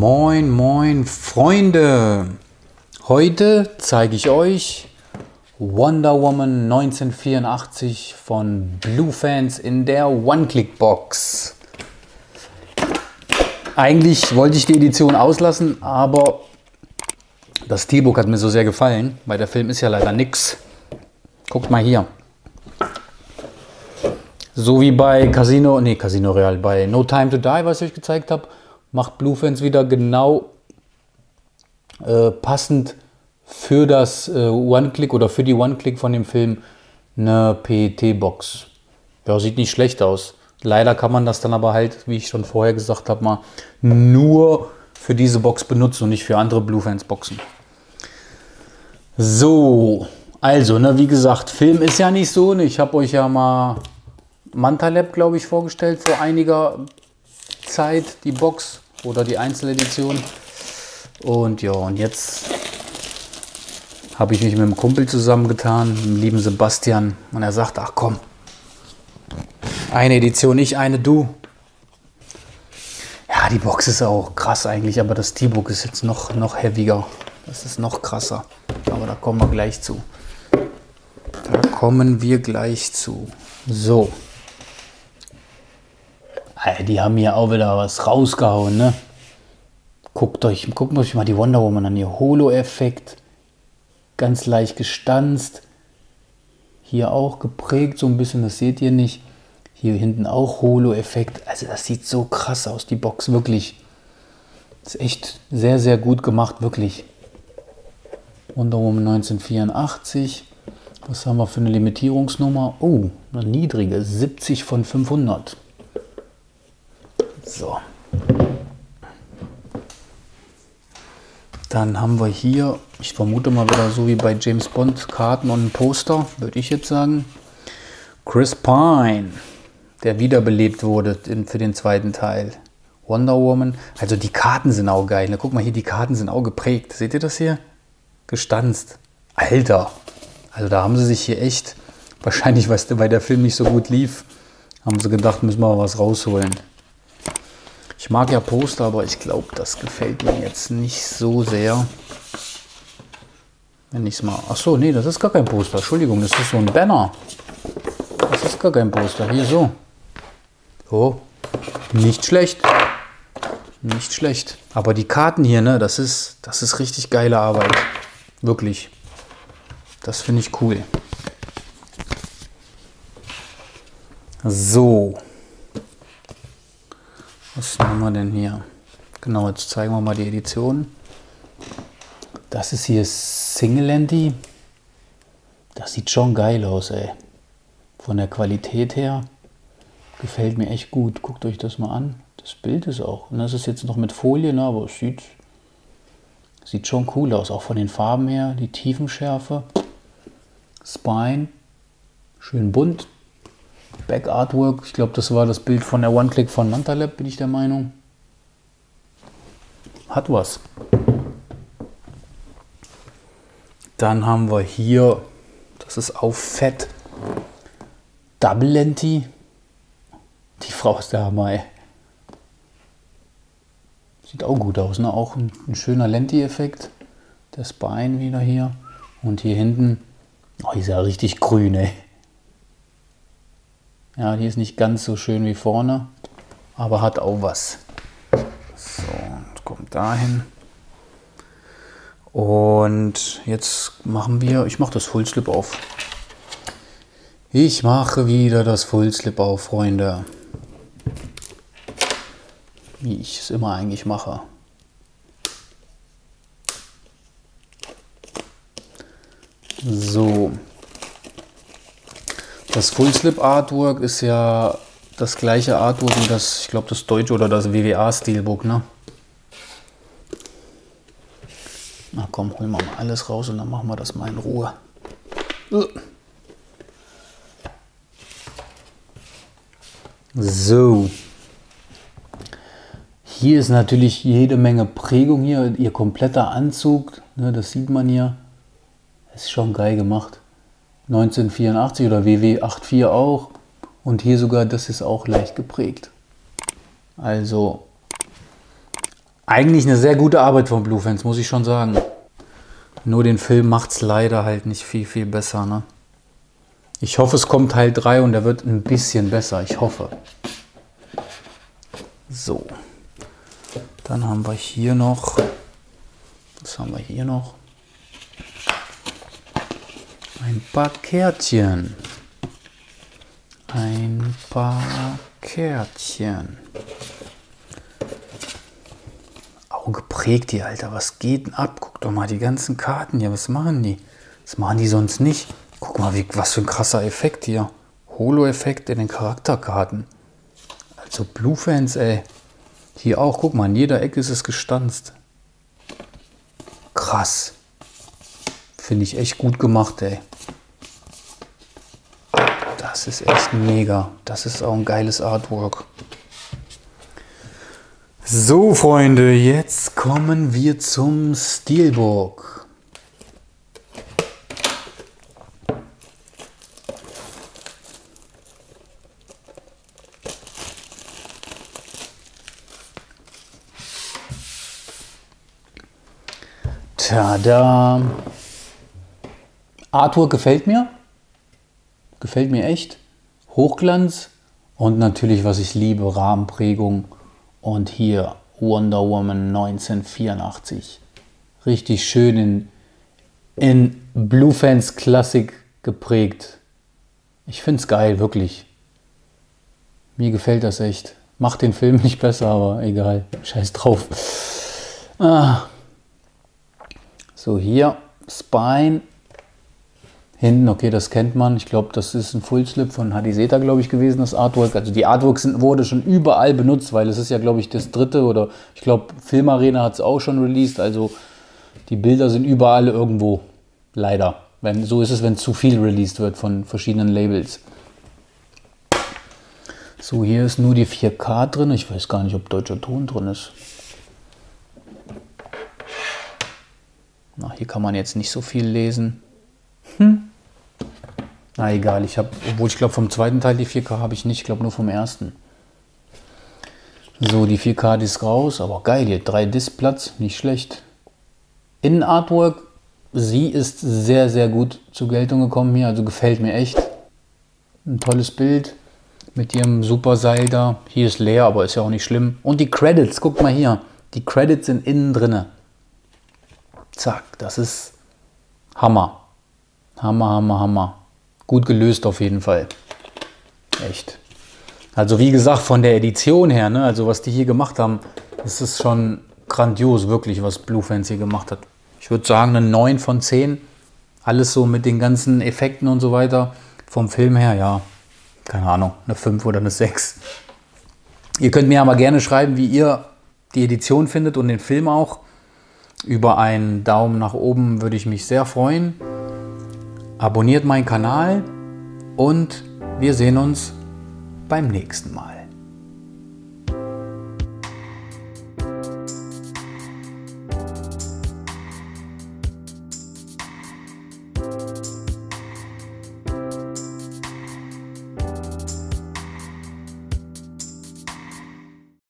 Moin, moin, Freunde! Heute zeige ich euch Wonder Woman 1984 von Blue Fans in der One-Click-Box. Eigentlich wollte ich die Edition auslassen, aber das Steelbook hat mir so sehr gefallen, weil der Film ist ja leider nix. Guckt mal hier. So wie bei Casino, nee, Casino Real, bei No Time to Die, was ich euch gezeigt habe, macht Bluefans wieder genau äh, passend für das äh, One-Click oder für die One-Click von dem Film eine PET-Box. Ja, sieht nicht schlecht aus. Leider kann man das dann aber halt, wie ich schon vorher gesagt habe, mal nur für diese Box benutzen und nicht für andere Bluefans-Boxen. So, also, ne, wie gesagt, Film ist ja nicht so. Ne? Ich habe euch ja mal Mantalab, glaube ich, vorgestellt vor einiger Zeit, die Box oder die Einzeledition. Und ja, und jetzt habe ich mich mit einem Kumpel zusammengetan, dem lieben Sebastian. Und er sagt, ach komm, eine Edition ich, eine du. Ja, die Box ist auch krass eigentlich, aber das T-Book ist jetzt noch, noch heavier. Das ist noch krasser. Aber da kommen wir gleich zu. Da kommen wir gleich zu. So. Die haben hier auch wieder was rausgehauen, ne? Guckt euch, guckt euch mal die Wonder Woman an, ihr Holo-Effekt. Ganz leicht gestanzt. Hier auch geprägt, so ein bisschen, das seht ihr nicht. Hier hinten auch Holo-Effekt. Also das sieht so krass aus, die Box, wirklich. Ist echt sehr, sehr gut gemacht, wirklich. Wonder Woman 1984. Was haben wir für eine Limitierungsnummer? Oh, eine niedrige, 70 von 500. So. Dann haben wir hier, ich vermute mal wieder so wie bei James Bond, Karten und ein Poster, würde ich jetzt sagen. Chris Pine, der wiederbelebt wurde für den zweiten Teil. Wonder Woman. Also die Karten sind auch geil. Ne? Guck mal hier, die Karten sind auch geprägt. Seht ihr das hier? Gestanzt. Alter. Also da haben sie sich hier echt, wahrscheinlich, weil der Film nicht so gut lief, haben sie gedacht, müssen wir mal was rausholen. Ich mag ja Poster, aber ich glaube, das gefällt mir jetzt nicht so sehr. Wenn ich es mal. Achso, nee, das ist gar kein Poster. Entschuldigung, das ist so ein Banner. Das ist gar kein Poster. Hier so. Oh, nicht schlecht. Nicht schlecht. Aber die Karten hier, ne, das ist, das ist richtig geile Arbeit. Wirklich. Das finde ich cool. So. Was haben wir denn hier? Genau, jetzt zeigen wir mal die Edition. Das ist hier Single Andy. Das sieht schon geil aus, ey. Von der Qualität her gefällt mir echt gut. Guckt euch das mal an. Das Bild ist auch. Und das ist jetzt noch mit Folie, ne, aber es sieht, sieht schon cool aus. Auch von den Farben her, die Tiefenschärfe. Spine. Schön bunt. Back Artwork. Ich glaube, das war das Bild von der One-Click von Mantalab, bin ich der Meinung. Hat was. Dann haben wir hier, das ist auf Fett, Double Lenti. Die Frau ist der Hammer, ey. Sieht auch gut aus, ne? Auch ein, ein schöner Lenti-Effekt. Der Spine wieder hier. Und hier hinten, oh, ist ja richtig grün, ey. Ja, die ist nicht ganz so schön wie vorne, aber hat auch was. So, kommt dahin. Und jetzt machen wir, ich mache das Full Slip auf. Ich mache wieder das Full Slip auf, Freunde. Wie ich es immer eigentlich mache. So. Das Full Slip Artwork ist ja das gleiche Artwork wie das, ich glaube, das deutsche oder das WWA Steelbook, ne? Na komm, holen wir mal alles raus und dann machen wir das mal in Ruhe. So. Hier ist natürlich jede Menge Prägung hier, ihr kompletter Anzug, ne, das sieht man hier. Ist schon geil gemacht. 1984 oder WW84 auch. Und hier sogar, das ist auch leicht geprägt. Also eigentlich eine sehr gute Arbeit von Blue Fans, muss ich schon sagen. Nur den Film macht es leider halt nicht viel, viel besser. Ne? Ich hoffe, es kommt Teil 3 und er wird ein bisschen besser. Ich hoffe. So. Dann haben wir hier noch. Was haben wir hier noch? Ein paar Kärtchen. Ein paar Kärtchen. Auge prägt die, Alter. Was geht denn ab? Guck doch mal die ganzen Karten hier. Was machen die? Was machen die sonst nicht? Guck mal, wie, was für ein krasser Effekt hier. Holo-Effekt in den Charakterkarten. Also Blue-Fans, ey. Hier auch, guck mal, an jeder Ecke ist es gestanzt. Krass. Finde ich echt gut gemacht, ey. Das ist echt mega. Das ist auch ein geiles Artwork. So, Freunde, jetzt kommen wir zum Steelbook. Tada! Artwork gefällt mir. Gefällt mir echt. Hochglanz und natürlich, was ich liebe, Rahmenprägung. Und hier Wonder Woman 1984. Richtig schön in, in Blue Fans Classic geprägt. Ich finde es geil, wirklich. Mir gefällt das echt. Macht den Film nicht besser, aber egal. Scheiß drauf. Ah. So, hier Spine. Hinten, okay, das kennt man. Ich glaube, das ist ein Full-Slip von Hadiseta, glaube ich, gewesen, das Artwork. Also die Artworks sind, wurde schon überall benutzt, weil es ist ja, glaube ich, das dritte oder ich glaube, Filmarena hat es auch schon released. Also die Bilder sind überall irgendwo. Leider. Wenn, so ist es, wenn zu viel released wird von verschiedenen Labels. So, hier ist nur die 4K drin. Ich weiß gar nicht, ob deutscher Ton drin ist. Na, hier kann man jetzt nicht so viel lesen. Hm. Na egal, ich habe, obwohl ich glaube vom zweiten Teil die 4K habe ich nicht, ich glaube nur vom ersten. So, die 4K die ist raus, aber geil hier, 3 Diskplatz, nicht schlecht. Innenartwork, sie ist sehr, sehr gut zur Geltung gekommen hier, also gefällt mir echt. Ein tolles Bild mit ihrem super Seil da. Hier ist leer, aber ist ja auch nicht schlimm. Und die Credits, guck mal hier, die Credits sind innen drinne. Zack, das ist Hammer. Hammer, Hammer, Hammer. Gut gelöst auf jeden Fall. Echt. Also wie gesagt, von der Edition her, ne, also was die hier gemacht haben, das ist schon grandios, wirklich, was Blue hier gemacht hat. Ich würde sagen, eine 9 von 10. Alles so mit den ganzen Effekten und so weiter. Vom Film her, ja, keine Ahnung, eine 5 oder eine 6. Ihr könnt mir aber gerne schreiben, wie ihr die Edition findet und den Film auch. Über einen Daumen nach oben würde ich mich sehr freuen. Abonniert meinen Kanal und wir sehen uns beim nächsten Mal.